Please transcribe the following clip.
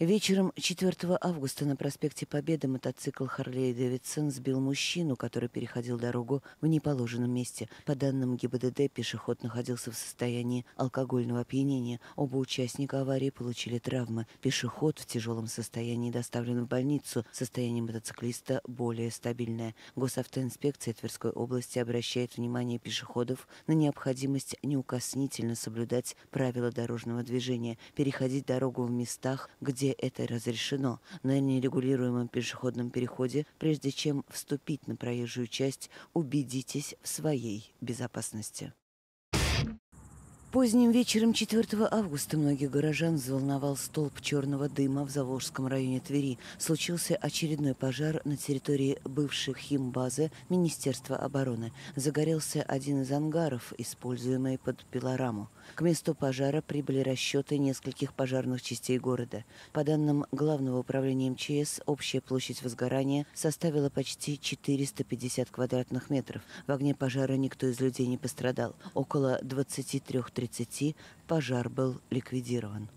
Вечером 4 августа на проспекте Победы мотоцикл Харлей Дэвидсон сбил мужчину, который переходил дорогу в неположенном месте. По данным ГИБДД, пешеход находился в состоянии алкогольного опьянения. Оба участника аварии получили травмы. Пешеход в тяжелом состоянии доставлен в больницу. Состояние мотоциклиста более стабильное. Госавтоинспекция Тверской области обращает внимание пешеходов на необходимость неукоснительно соблюдать правила дорожного движения, переходить дорогу в местах, где где это разрешено, на нерегулируемом пешеходном переходе, прежде чем вступить на проезжую часть, убедитесь в своей безопасности. Поздним вечером 4 августа многих горожан взволновал столб черного дыма в Заволжском районе Твери. Случился очередной пожар на территории бывшей химбазы Министерства обороны. Загорелся один из ангаров, используемый под пилораму. К месту пожара прибыли расчеты нескольких пожарных частей города. По данным Главного управления МЧС, общая площадь возгорания составила почти 450 квадратных метров. В огне пожара никто из людей не пострадал. Около 23 30 пожар был ликвидирован.